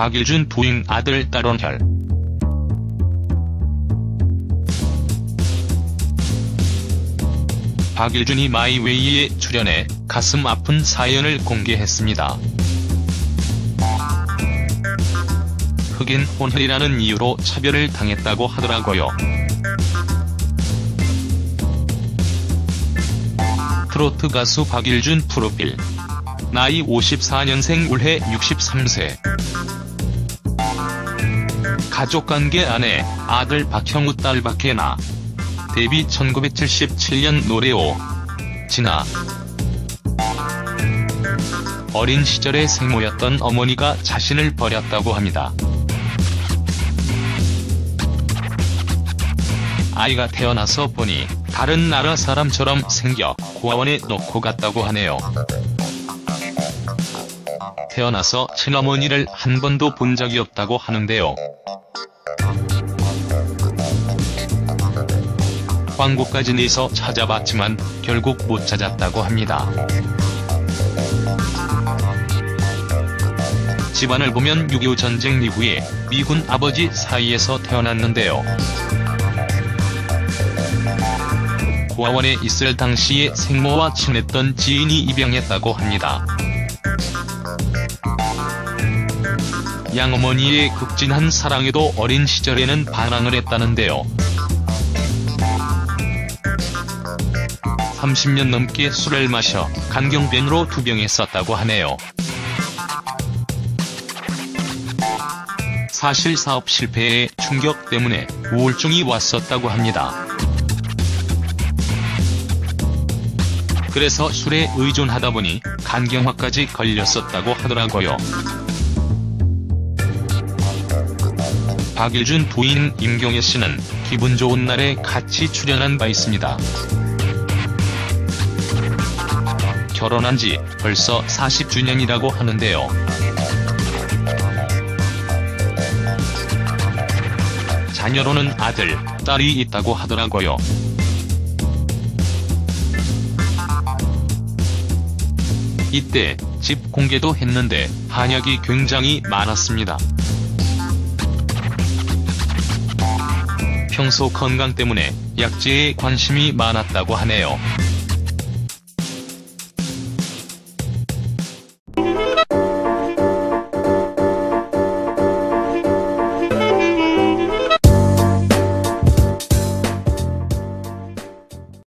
박일준 부인 아들 딸원혈 박일준이 마이웨이에 출연해 가슴 아픈 사연을 공개했습니다. 흑인 혼혈이라는 이유로 차별을 당했다고 하더라고요. 트로트 가수 박일준 프로필 나이 54년생 올해 63세 가족관계 아내, 아들 박형우 딸 박혜나 데뷔 1977년 노래오 진아 어린 시절의 생모였던 어머니가 자신을 버렸다고 합니다. 아이가 태어나서 보니 다른 나라 사람처럼 생겨 고아원에 놓고 갔다고 하네요. 태어나서 친어머니를 한 번도 본 적이 없다고 하는데요. 광고까지 내서 찾아봤지만 결국 못 찾았다고 합니다. 집안을 보면 6.25 전쟁 이후에 미군 아버지 사이에서 태어났는데요. 고아원에 있을 당시에 생모와 친했던 지인이 입양했다고 합니다. 양어머니의 극진한 사랑에도 어린 시절에는 반항을 했다는데요. 30년 넘게 술을 마셔 간경변으로 투병했었다고 하네요. 사실 사업 실패의 충격 때문에 우울증이 왔었다고 합니다. 그래서 술에 의존하다 보니 간경화까지 걸렸었다고 하더라고요. 박일준 부인 임경애 씨는 기분 좋은 날에 같이 출연한 바 있습니다. 결혼한 지 벌써 40주년이라고 하는데요. 자녀로는 아들, 딸이 있다고 하더라고요. 이때 집 공개도 했는데 한약이 굉장히 많았습니다. 평소 건강 때문에 약재에 관심이 많았다고 하네요.